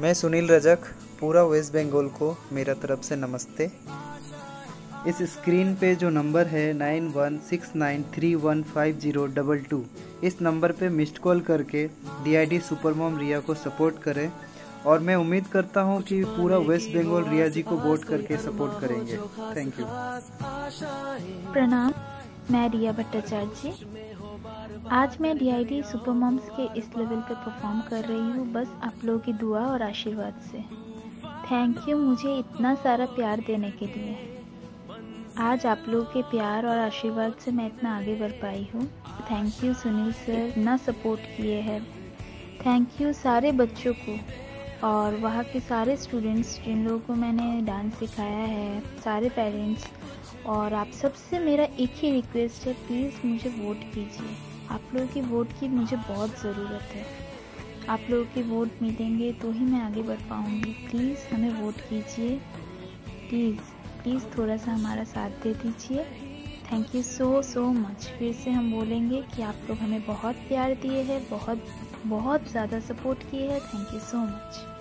मैं सुनील रजक, पूरा वेस्ट बंगाल को मेरा तरफ़ से नमस्ते। इस स्क्रीन पे जो नंबर है, nine one six nine three one five zero double two. इस नंबर पे मिस्ड कॉल करके डीआईडी सुपरमॉम रिया को सपोर्ट करें और मैं उम्मीद करता हूँ कि पूरा वेस्ट बंगाल रिया जी को वोट करके सपोर्ट करेंगे। थैंक यू प्रणाम। मैं रिया भट्टाचार्य आज मैं डीआईडी सुपर मॉम्स के इस लेवल पे परफॉर्म कर रही हूँ। बस आप लोगों की दुआ और आशीर्वाद से। थैंक यू मुझे इतना सारा प्यार देने के लिए। आज आप लोगों के प्यार और आशीर्वाद से मैं इतना आगे बढ़ पाई हूँ। थैंक यू सुनील सर, इतना सपोर्ट किए हैं। थैंक यू सारे बच्चों को और वहाँ के सारे स्टूडेंट्स जिन लोगों को मैंने डांस सिखाया है, सारे पेरेंट्स और आप सबसे मेरा एक ही रिक्वेस्ट है प्लीज़ मुझे वोट कीजिए। आप लोगों की वोट की मुझे बहुत ज़रूरत है। आप लोगों के वोट मिलेंगे तो ही मैं आगे बढ़ पाऊँगी। प्लीज़ हमें वोट कीजिए। प्लीज़ प्लीज़ थोड़ा सा हमारा साथ दे दीजिए। Thank you so so much फिर से हम बोलेंगे कि आप लोग हमें बहुत प्यार दिए हैं, बहुत बहुत ज़्यादा सपोर्ट किए हैं। Thank you so much